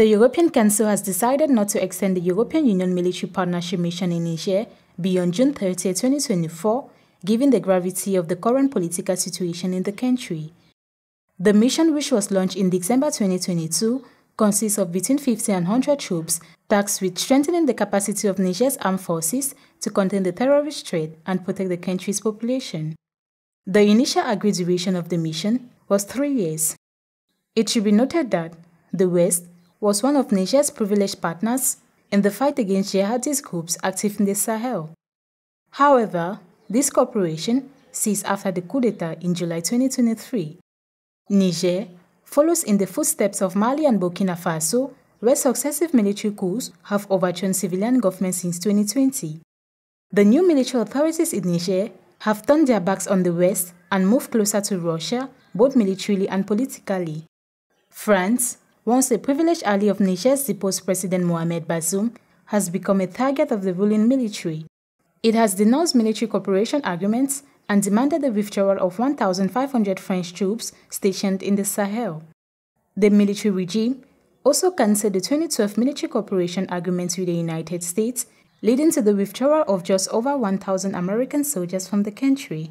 The European Council has decided not to extend the European Union military partnership mission in Niger beyond June 30, 2024, given the gravity of the current political situation in the country. The mission, which was launched in December 2022, consists of between 50 and 100 troops tasked with strengthening the capacity of Niger's armed forces to contain the terrorist threat and protect the country's population. The initial agreed duration of the mission was three years. It should be noted that the West was one of Niger's privileged partners in the fight against jihadist groups active in the Sahel. However, this cooperation ceased after the coup d'etat in July 2023. Niger follows in the footsteps of Mali and Burkina Faso, where successive military coups have overthrown civilian governments since 2020. The new military authorities in Niger have turned their backs on the West and moved closer to Russia, both militarily and politically. France, once a privileged ally of Niger's deposed President Mohamed Bazoum, has become a target of the ruling military. It has denounced military cooperation agreements and demanded the withdrawal of 1,500 French troops stationed in the Sahel. The military regime also cancelled the 2012 military cooperation agreement with the United States, leading to the withdrawal of just over 1,000 American soldiers from the country.